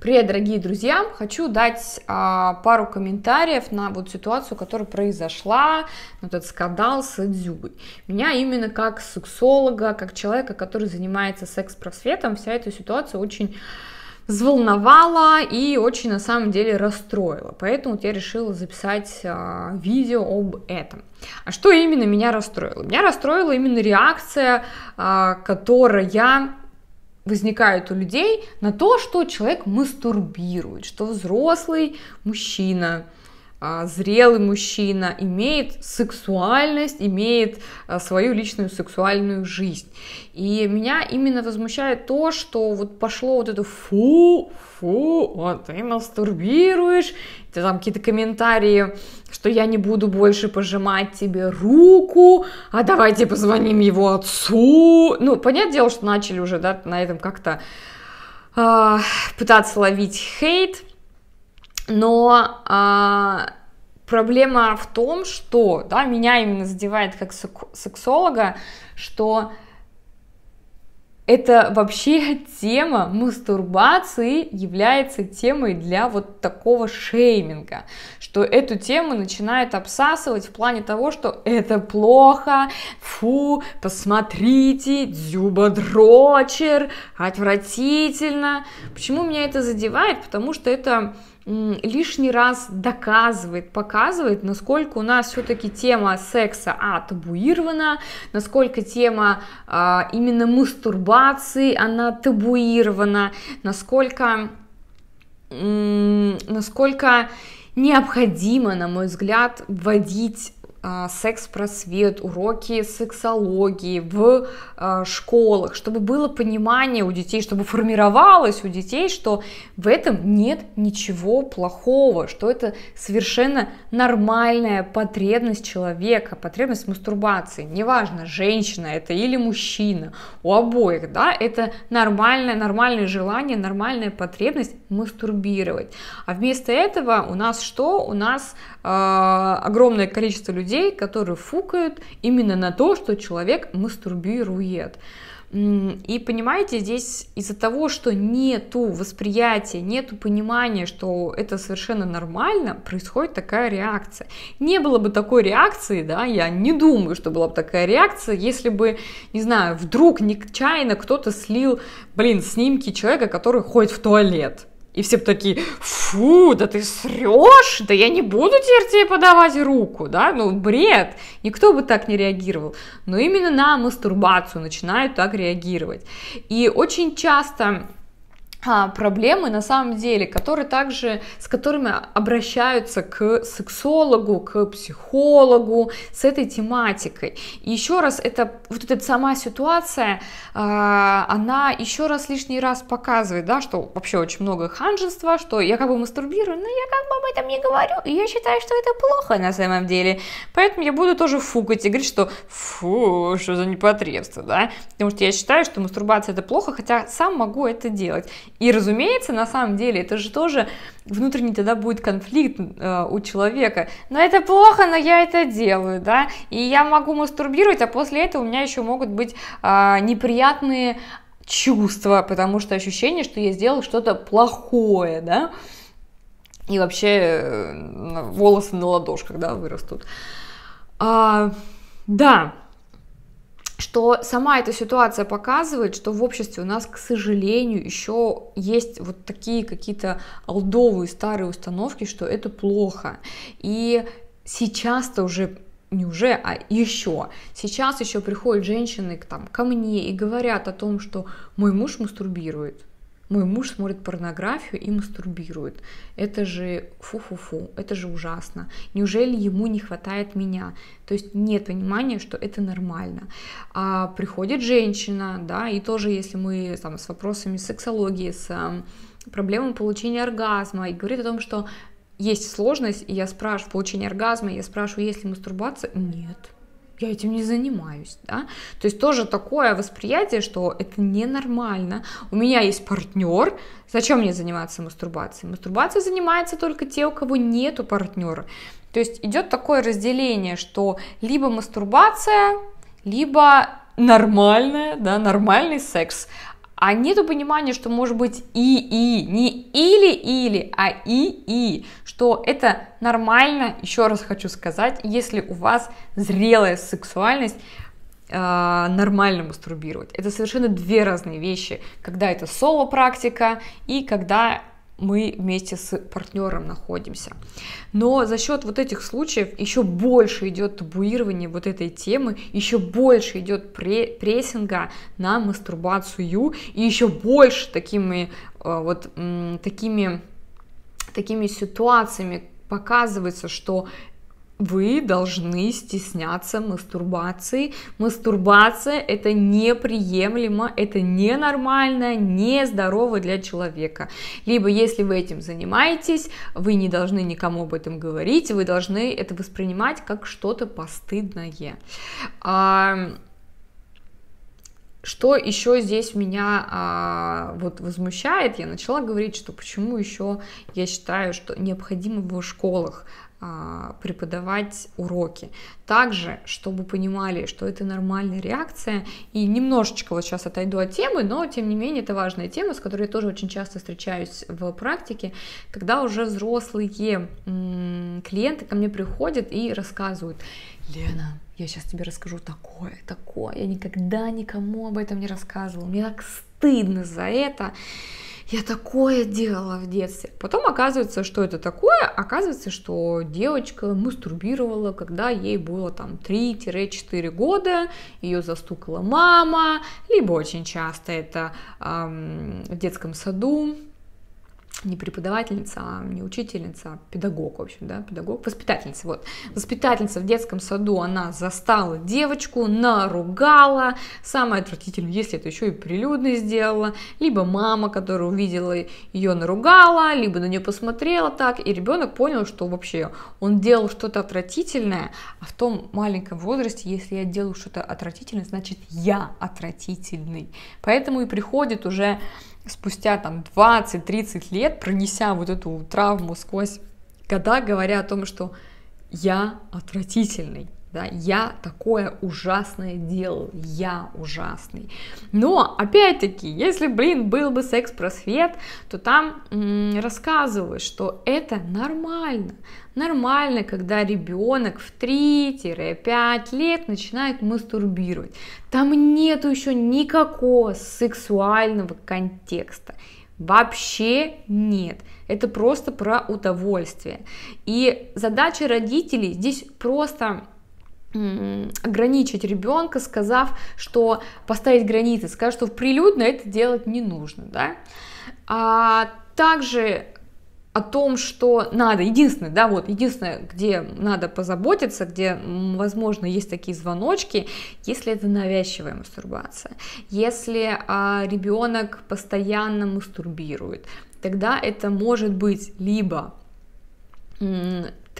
Привет, дорогие друзья! Хочу дать а, пару комментариев на вот ситуацию, которая произошла, вот этот скандал с Дзюбой. Меня именно как сексолога, как человека, который занимается секс-просветом, вся эта ситуация очень взволновала и очень на самом деле расстроила. Поэтому я решила записать а, видео об этом. А что именно меня расстроило? Меня расстроила именно реакция, а, которая возникают у людей на то, что человек мастурбирует, что взрослый мужчина, а, зрелый мужчина имеет сексуальность, имеет а, свою личную сексуальную жизнь. И меня именно возмущает то, что вот пошло вот это фу, фу, вот ты мастурбируешь, ты там какие-то комментарии, что я не буду больше пожимать тебе руку, а давайте позвоним его отцу. Ну, понятное дело, что начали уже, да, на этом как-то э, пытаться ловить хейт, но а, проблема в том, что да, меня именно задевает как сексолога, что это вообще тема мастурбации является темой для вот такого шейминга, что эту тему начинают обсасывать в плане того, что это плохо, фу, посмотрите, дзюба-дрочер, отвратительно. Почему меня это задевает? Потому что это лишний раз доказывает, показывает, насколько у нас все-таки тема секса а, табуирована, насколько тема а, именно мастурбации, она табуирована, насколько, насколько необходимо, на мой взгляд, вводить секс-просвет, уроки сексологии в а, школах, чтобы было понимание у детей, чтобы формировалось у детей, что в этом нет ничего плохого, что это совершенно нормальная потребность человека, потребность мастурбации. Неважно, женщина это или мужчина, у обоих, да, это нормальное, нормальное желание, нормальная потребность мастурбировать. А вместо этого у нас что? У нас э, огромное количество людей, людей, которые фукают именно на то, что человек мастурбирует. И понимаете, здесь из-за того, что нету восприятия, нету понимания, что это совершенно нормально, происходит такая реакция. Не было бы такой реакции, да, я не думаю, что была бы такая реакция, если бы, не знаю, вдруг нечаянно кто-то слил, блин, снимки человека, который ходит в туалет. И все такие, фу, да ты срешь, да я не буду теперь тебе подавать руку, да, ну бред, никто бы так не реагировал. Но именно на мастурбацию начинают так реагировать. И очень часто а, проблемы на самом деле, которые также, с которыми обращаются к сексологу, к психологу, с этой тематикой. И еще раз, это вот эта сама ситуация, а, она еще раз лишний раз показывает, да, что вообще очень много ханжества, что я как бы мастурбирую, но я как бы об этом не говорю, и я считаю, что это плохо на самом деле. Поэтому я буду тоже фукать и говорить, что фу, что за непотребство, да, потому что я считаю, что мастурбация это плохо, хотя сам могу это делать. И, разумеется, на самом деле, это же тоже внутренний тогда будет конфликт э, у человека. Но это плохо, но я это делаю, да, и я могу мастурбировать, а после этого у меня еще могут быть э, неприятные чувства, потому что ощущение, что я сделал что-то плохое, да, и вообще э, волосы на ладошках, да, вырастут. А, да, что сама эта ситуация показывает, что в обществе у нас, к сожалению, еще есть вот такие какие-то олдовые старые установки, что это плохо. И сейчас-то уже не уже, а еще. Сейчас еще приходят женщины там, ко мне и говорят о том, что мой муж мастурбирует мой муж смотрит порнографию и мастурбирует. Это же фу-фу-фу, это же ужасно. Неужели ему не хватает меня? То есть нет понимания, что это нормально. А приходит женщина, да, и тоже если мы там с вопросами сексологии, с проблемами получения оргазма, и говорит о том, что есть сложность, и я спрашиваю в получении оргазма, я спрашиваю, есть ли мастурбация? Нет я этим не занимаюсь, да, то есть тоже такое восприятие, что это ненормально, у меня есть партнер, зачем мне заниматься мастурбацией? Мастурбацией занимается только те, у кого нету партнера, то есть идет такое разделение, что либо мастурбация, либо нормальная, да, нормальный секс, а нету понимания, что может быть и-и, не или, а и, и, что это нормально, еще раз хочу сказать, если у вас зрелая сексуальность, э, нормально мастурбировать. Это совершенно две разные вещи, когда это соло-практика и когда мы вместе с партнером находимся. Но за счет вот этих случаев еще больше идет табуирование вот этой темы, еще больше идет прессинга на мастурбацию, и еще больше такими э, вот такими такими ситуациями показывается, что вы должны стесняться мастурбации. Мастурбация это неприемлемо, это ненормально, нездорово для человека. Либо если вы этим занимаетесь, вы не должны никому об этом говорить, вы должны это воспринимать как что-то постыдное. А, что еще здесь меня а, вот возмущает, я начала говорить, что почему еще я считаю, что необходимо в школах преподавать уроки. Также, чтобы понимали, что это нормальная реакция, и немножечко вот сейчас отойду от темы, но тем не менее это важная тема, с которой я тоже очень часто встречаюсь в практике, когда уже взрослые клиенты ко мне приходят и рассказывают, Лена, я сейчас тебе расскажу такое, такое, я никогда никому об этом не рассказывала, мне так стыдно за это, я такое делала в детстве. Потом оказывается, что это такое. Оказывается, что девочка мастурбировала, когда ей было там 3-4 года, ее застукала мама, либо очень часто это эм, в детском саду, не преподавательница, а не учительница, а педагог, в общем, да, педагог, воспитательница, вот. Воспитательница в детском саду, она застала девочку, наругала, самое отвратительное, если это еще и прилюдно сделала, либо мама, которая увидела ее, наругала, либо на нее посмотрела так, и ребенок понял, что вообще он делал что-то отвратительное, а в том маленьком возрасте, если я делаю что-то отвратительное, значит я отвратительный. Поэтому и приходит уже спустя там 20-30 лет, пронеся вот эту травму сквозь года, говоря о том, что я отвратительный, да, я такое ужасное делал, я ужасный. Но, опять-таки, если, блин, был бы секс-просвет, то там м- рассказывают, что это нормально. Нормально, когда ребенок в 3-5 лет начинает мастурбировать. Там нету еще никакого сексуального контекста. Вообще нет. Это просто про удовольствие. И задача родителей здесь просто ограничить ребенка, сказав, что поставить границы, сказать, что прилюдно это делать не нужно, да. А также о том, что надо, единственное, да, вот, единственное, где надо позаботиться, где, возможно, есть такие звоночки, если это навязчивая мастурбация, если а, ребенок постоянно мастурбирует, тогда это может быть либо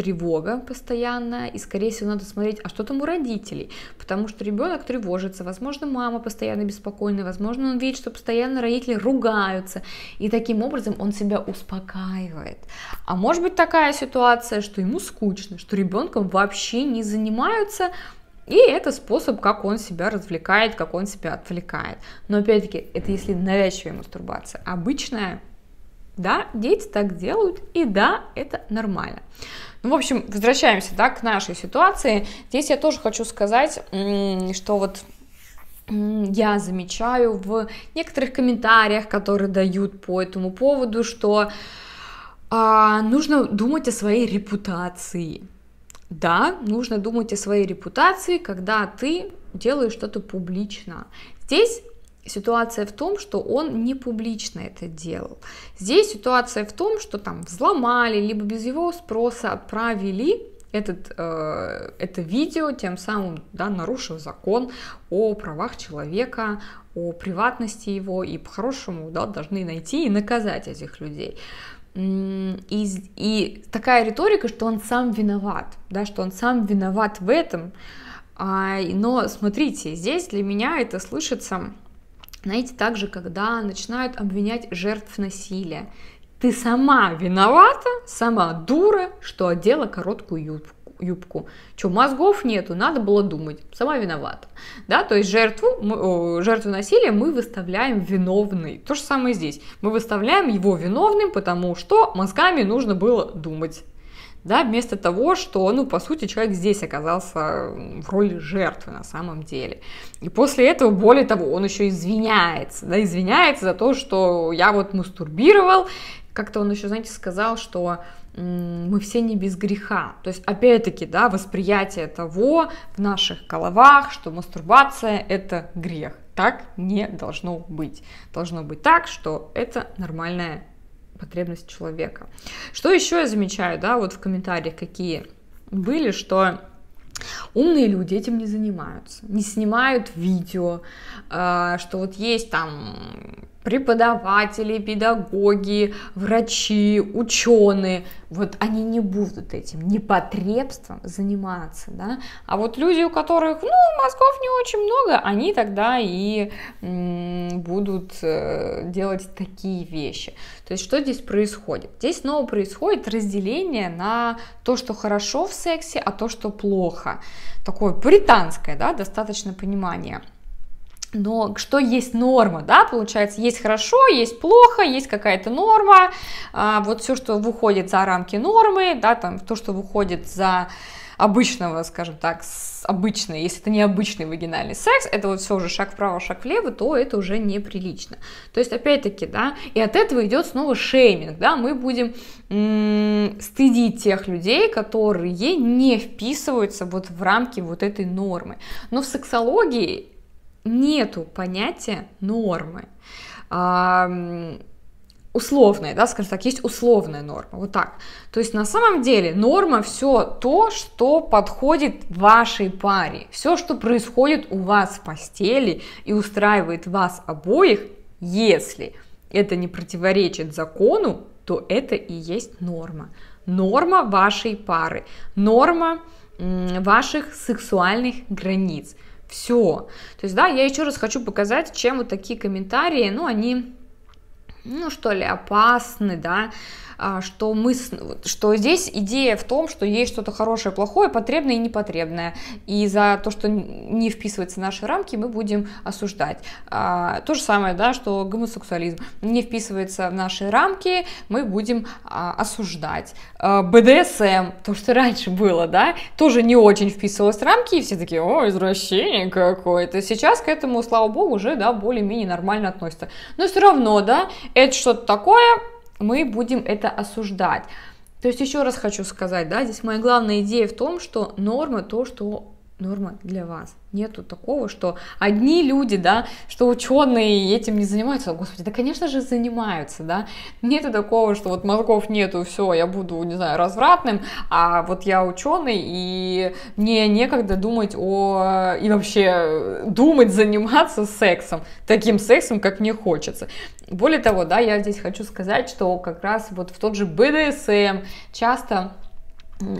тревога постоянная, и, скорее всего, надо смотреть, а что там у родителей, потому что ребенок тревожится, возможно, мама постоянно беспокойна, возможно, он видит, что постоянно родители ругаются, и таким образом он себя успокаивает. А может быть такая ситуация, что ему скучно, что ребенком вообще не занимаются, и это способ, как он себя развлекает, как он себя отвлекает. Но опять-таки, это если навязчивая мастурбация. Обычная, да, дети так делают, и да, это нормально. Ну, в общем, возвращаемся, да, к нашей ситуации. Здесь я тоже хочу сказать, что вот я замечаю в некоторых комментариях, которые дают по этому поводу, что а, нужно думать о своей репутации. Да, нужно думать о своей репутации, когда ты делаешь что-то публично. Здесь ситуация в том, что он не публично это делал. Здесь ситуация в том, что там взломали, либо без его спроса отправили этот, э, это видео, тем самым да, нарушив закон о правах человека, о приватности его, и по-хорошему да, должны найти и наказать этих людей. И, и такая риторика, что он сам виноват, да, что он сам виноват в этом. А, но смотрите, здесь для меня это слышится знаете, также, когда начинают обвинять жертв насилия. Ты сама виновата, сама дура, что одела короткую юбку. юбку. Что, мозгов нету, надо было думать, сама виновата. Да, то есть жертву, жертву насилия мы выставляем виновной. То же самое здесь. Мы выставляем его виновным, потому что мозгами нужно было думать да, вместо того, что, ну, по сути, человек здесь оказался в роли жертвы на самом деле. И после этого, более того, он еще извиняется, да, извиняется за то, что я вот мастурбировал, как-то он еще, знаете, сказал, что мы все не без греха. То есть, опять-таки, да, восприятие того в наших головах, что мастурбация – это грех. Так не должно быть. Должно быть так, что это нормальная потребность человека. Что еще я замечаю, да, вот в комментариях какие были, что Умные люди этим не занимаются, не снимают видео, а, что вот есть там преподаватели, педагоги, врачи, ученые, вот они не будут этим непотребством заниматься, да, а вот люди, у которых, ну, мозгов не очень много, они тогда и будут э, делать такие вещи. То есть что здесь происходит? Здесь снова происходит разделение на то, что хорошо в сексе, а то, что плохо. Такое британское, да, достаточно понимание. Но что есть норма, да, получается, есть хорошо, есть плохо, есть какая-то норма, а, вот все, что выходит за рамки нормы, да, там, то, что выходит за обычного, скажем так, обычный, если это не обычный вагинальный секс, это вот все уже шаг вправо, шаг влево, то это уже неприлично. То есть, опять-таки, да, и от этого идет снова шейминг, да, мы будем стыдить тех людей, которые не вписываются вот в рамки вот этой нормы. Но в сексологии нету понятия нормы. А, условная, да, скажем так, есть условная норма, вот так. То есть на самом деле норма все то, что подходит вашей паре, все, что происходит у вас в постели и устраивает вас обоих, если это не противоречит закону, то это и есть норма. Норма вашей пары, норма ваших сексуальных границ – все. То есть, да, я еще раз хочу показать, чем вот такие комментарии, ну, они, ну, что ли, опасны, да, что, мы, что здесь идея в том, что есть что-то хорошее, плохое, потребное и непотребное. И за то, что не вписывается в наши рамки, мы будем осуждать. А, то же самое, да, что гомосексуализм не вписывается в наши рамки, мы будем а, осуждать. БДСМ, то, что раньше было, да, тоже не очень вписывалось в рамки, и все такие, о, извращение какое-то. Сейчас к этому, слава богу, уже, да, более-менее нормально относятся. Но все равно, да, это что-то такое, мы будем это осуждать. То есть еще раз хочу сказать, да, здесь моя главная идея в том, что норма то, что норма для вас. Нету такого, что одни люди, да, что ученые этим не занимаются. Господи, да, конечно же, занимаются, да. Нету такого, что вот мозгов нету, все, я буду, не знаю, развратным, а вот я ученый, и мне некогда думать о... и вообще думать, заниматься сексом, таким сексом, как мне хочется. Более того, да, я здесь хочу сказать, что как раз вот в тот же БДСМ часто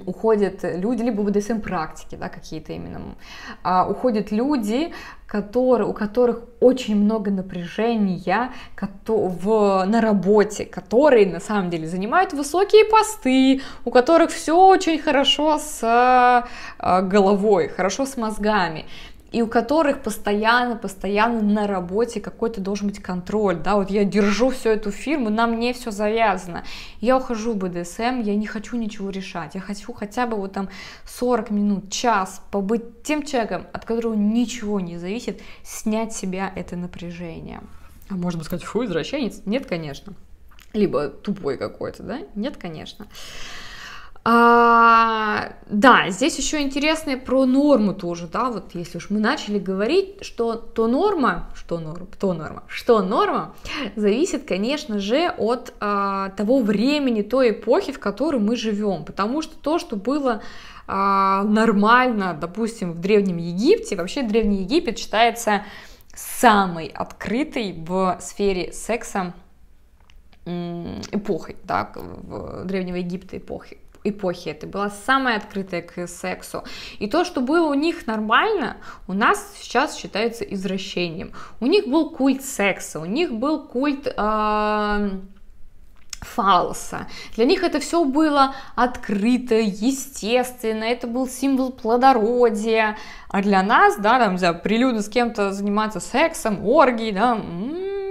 уходят люди, либо БДСМ практики, да, какие-то именно, а, уходят люди, которые, у которых очень много напряжения в, на работе, которые на самом деле занимают высокие посты, у которых все очень хорошо с а, головой, хорошо с мозгами и у которых постоянно, постоянно на работе какой-то должен быть контроль, да, вот я держу всю эту фирму, на мне все завязано, я ухожу в БДСМ, я не хочу ничего решать, я хочу хотя бы вот там 40 минут, час побыть тем человеком, от которого ничего не зависит, снять с себя это напряжение. А можно сказать, фу, извращенец? Нет, конечно. Либо тупой какой-то, да? Нет, конечно. А, да, здесь еще интересно про норму тоже, да, вот если уж мы начали говорить, что то норма, что норма, то норма, что норма, зависит, конечно же, от а, того времени, той эпохи, в которой мы живем, потому что то, что было а, нормально, допустим, в Древнем Египте, вообще Древний Египет считается самой открытой в сфере секса эпохой, да, в Древнего Египта эпохи эпохи. Это была самая открытая к сексу. И то, что было у них нормально, у нас сейчас считается извращением. У них был культ секса, у них был культ... Э, фалоса. Для них это все было открыто, естественно, это был символ плодородия. А для нас, да, там, за прилюдно с кем-то заниматься сексом, оргией, да,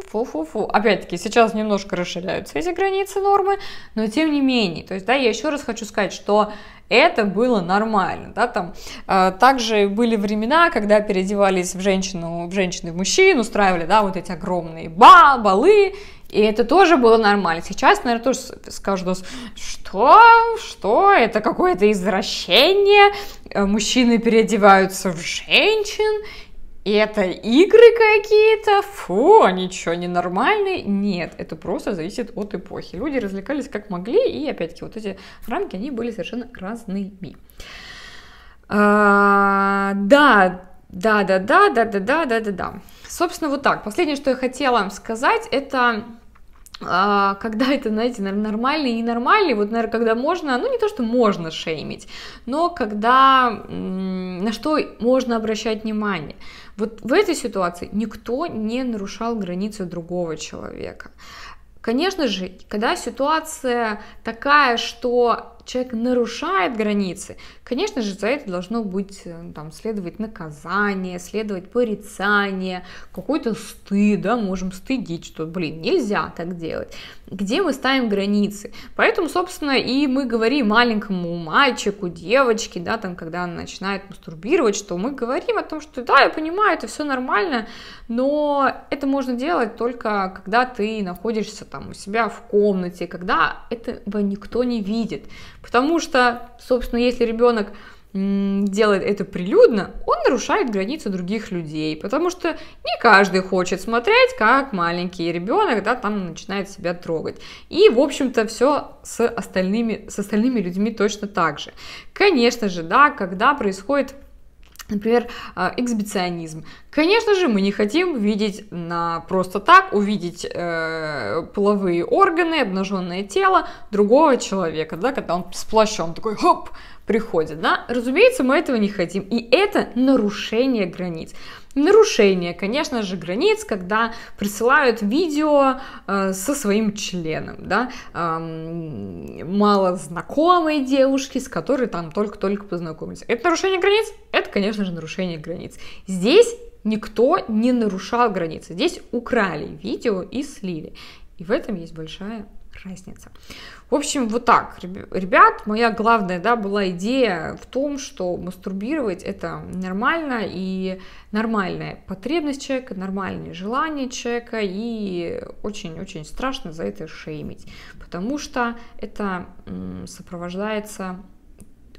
фу-фу-фу. Опять-таки, сейчас немножко расширяются эти границы нормы, но тем не менее. То есть, да, я еще раз хочу сказать, что это было нормально, да, там. Э, также были времена, когда переодевались в женщину, в женщины в мужчин, устраивали, да, вот эти огромные ба, балы, и это тоже было нормально. Сейчас, наверное, тоже скажут, что, что, это какое-то извращение, э, мужчины переодеваются в женщин, это игры какие-то, фу, они что, ненормальные? Нет, это просто зависит от эпохи. Люди развлекались как могли, и опять-таки вот эти рамки, они были совершенно разными. А, да, да, да, да, да, да, да, да, да, да. Собственно, вот так. Последнее, что я хотела сказать, это а, когда это, знаете, нормальный и ненормальный, вот, наверное, когда можно, ну, не то, что можно шеймить, но когда, на что можно обращать внимание. Вот в этой ситуации никто не нарушал границы другого человека. Конечно же, когда ситуация такая, что человек нарушает границы, конечно же, за это должно быть, э, там, следовать наказание, следовать порицание, какой-то стыд, да, можем стыдить, что, блин, нельзя так делать. Где мы ставим границы? Поэтому, собственно, и мы говорим маленькому мальчику, девочке, да, там, когда она начинает мастурбировать, что мы говорим о том, что да, я понимаю, это все нормально, но это можно делать только когда ты находишься там у себя в комнате, когда этого никто не видит. Потому что, собственно, если ребенок делает это прилюдно, он нарушает границы других людей, потому что не каждый хочет смотреть, как маленький ребенок, да, там начинает себя трогать. И, в общем-то, все с остальными, с остальными людьми точно так же. Конечно же, да, когда происходит Например, а, эксбиционизм. Конечно же, мы не хотим видеть на просто так, увидеть э, половые органы, обнаженное тело другого человека, да, когда он с плащом такой хоп приходит, да. Разумеется, мы этого не хотим, и это нарушение границ. Нарушение, конечно же, границ, когда присылают видео э, со своим членом, да, э, мало знакомой девушки, с которой там только-только познакомились. Это нарушение границ? Это, конечно же, нарушение границ. Здесь никто не нарушал границы. Здесь украли видео и слили. И в этом есть большая разница. В общем, вот так, ребят, моя главная, да, была идея в том, что мастурбировать это нормально и нормальная потребность человека, нормальное желание человека и очень-очень страшно за это шеймить, потому что это сопровождается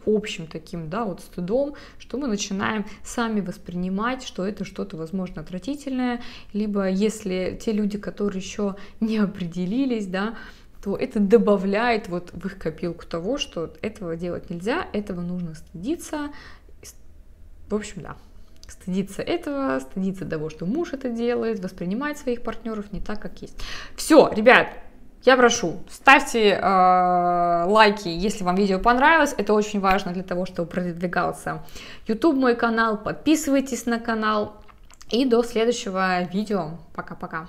общим таким, да, вот стыдом, что мы начинаем сами воспринимать, что это что-то, возможно, отвратительное, либо если те люди, которые еще не определились, да, то это добавляет вот в их копилку того, что этого делать нельзя, этого нужно стыдиться. В общем, да, стыдиться этого, стыдиться того, что муж это делает, воспринимать своих партнеров не так, как есть. Все, ребят, я прошу, ставьте э, лайки, если вам видео понравилось. Это очень важно для того, чтобы продвигался YouTube мой канал. Подписывайтесь на канал. И до следующего видео. Пока-пока.